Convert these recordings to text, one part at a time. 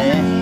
Yeah.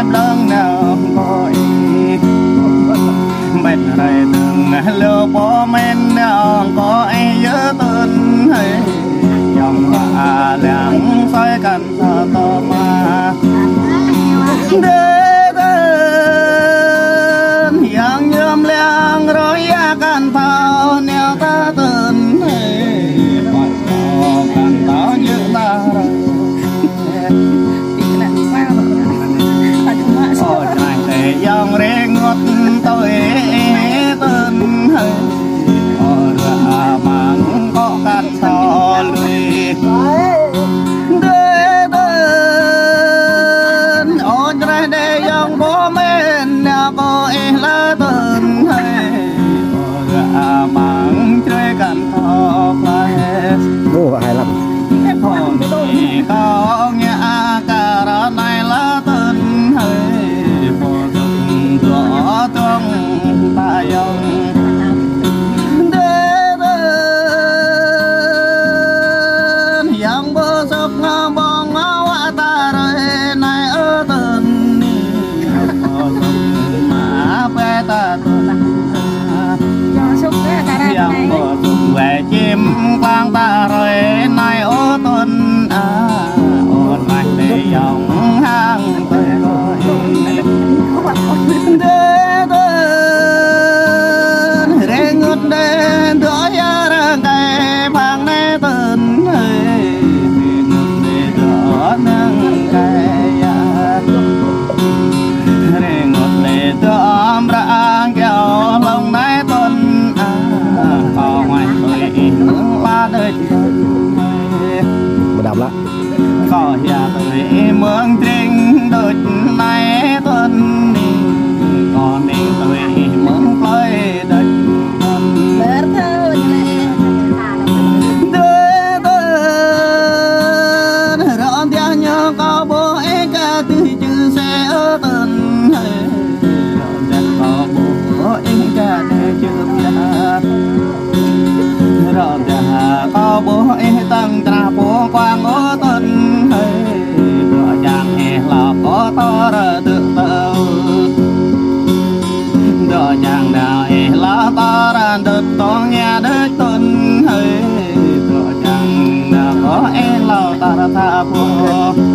em đang nào mọi bên này từng lỡ bỏ men nào có ai nhớ tên hay? Dòng là lãng xoay cần thơ tơ mà đêm yang bo sap nga ain't lost out of.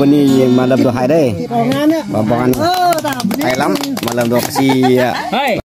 bên này mà làm đồ hay đấy bà bọn hay lắm. Mà làm đồ si